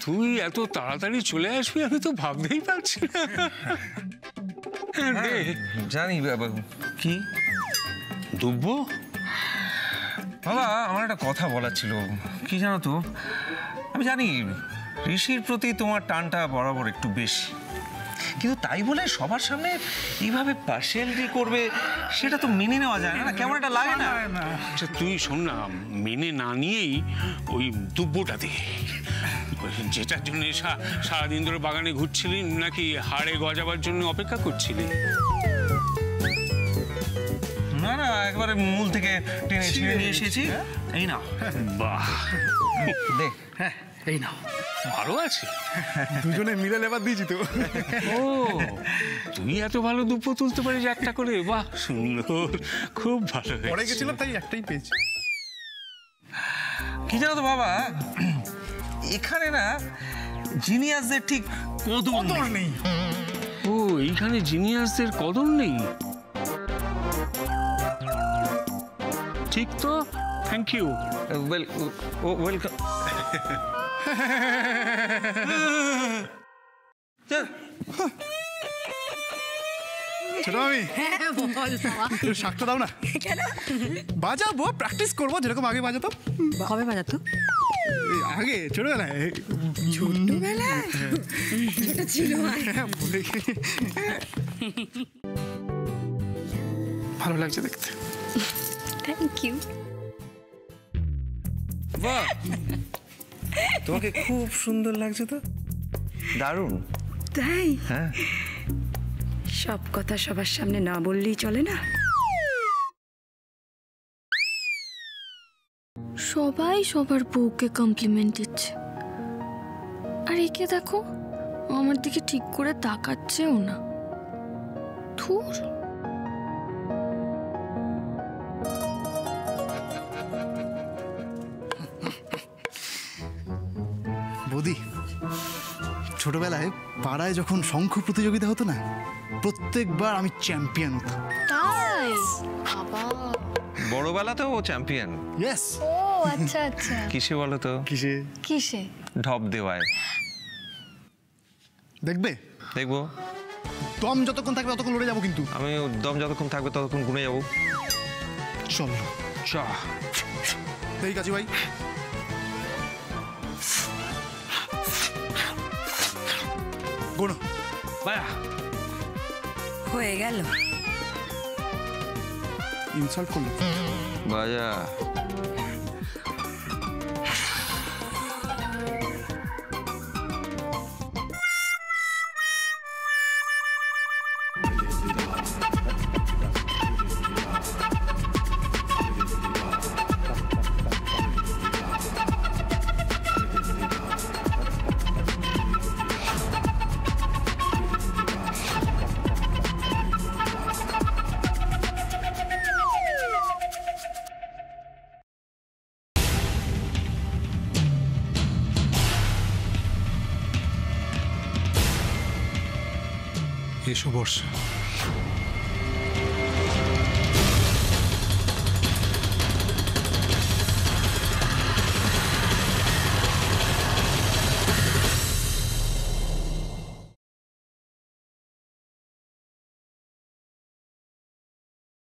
তুই এত তাড়াতাড়ি চলে আসবি আমি তো ভাবতেই পারছি না। হ্যাঁ, জানি বাবা কি? দুব্ব? বাবা আমার একটা কথা বলার ছিল। কি জানো তো? আমি জানি ঋষির প্রতি তোমার টানটা বরাবর একটু বেশি। কিন্তু তাই বলে সবার সামনে এইভাবে পার্সিয়ালিটি করবে সেটা তো মেনে নেওয়া যায় না। কেমন একটা লাগে না। আচ্ছা তুই শোন না মেনে না নিয়েই ওই দুব্বটা দে ওই যেটার জন্য সা- সারাদিন ধরে বাগানে ঘুরছিলি নাকি হাড়ে গজাবার জন্য অপেক্ষা করছিলি না না একবারে মূল থেকে টেনে ছিঁড়ে নিয়ে এসেছি। এই না বাহ। দে হ্যাঁ এই নাও। ভালো আছে? দুজনে মিলে লেবার দিয়েছি তো। ও তুই এত ভালো দুব্ব তুলতে পারিস একটা করে? বাহ সুন্দর খুব ভালো পরে গেছিলাম তাই একটাই পেয়েছি। কি জানো তো বাবা এখানে না জিনিয়াসদের ঠিক কদর নেই। ও এইখানে জিনিয়াসদের কদর নেই? ঠিক তো? থ্যাংক ইউ ওয়েল ওয়েলকাম ছোট আমি? একটু শাকটা দাও না। কেন? বাজাবো প্র্যাকটিস করব যেরকম আগে বাজাতাম কবে বাজাতো? আগে ছোটবেলায়। ছোটবেলায়? এটা ছিল হ্যাঁ, ভুলে ভালো লাগছে দেখতে। থ্যাংক ইউ বাহ! তোমাকে খুব সুন্দর লাগছে তো। দারুণ। তাই? হ্যাঁ। সব কথা সবার সামনে না বললেই চলে না? সবাই সবার বউকে কমপ্লিমেন্ট দিচ্ছে। আর একে দেখো আমার দিকে ঠিক করে তাকাচ্ছেও না। থুর বৌদি ছোটবেলায় পাড়ায় যখন শঙ্খ প্রতিযোগিতা হতো না প্রত্যেকবার আমি চ্যাম্পিয়ন হতাম। তাই? বড়বেলাতেও ও চ্যাম্পিয়ন ইয়েস ও আচ্ছা আচ্ছা। কিসে বলো তো? কিসে? কিসে? ঢপ দেওয়ায়। দেখবে? দেখব। দম যতক্ষণ থাকবে ততক্ষণ লড়ে যাব কিন্তু। আমি দম যতক্ষণ থাকবে ততক্ষণ গুনে যাব। চলো। চা। এই কাজী ভাই গোনো বায়া হয়ে গেল ইনসাল্ট এসো বর্ষা